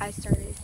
I started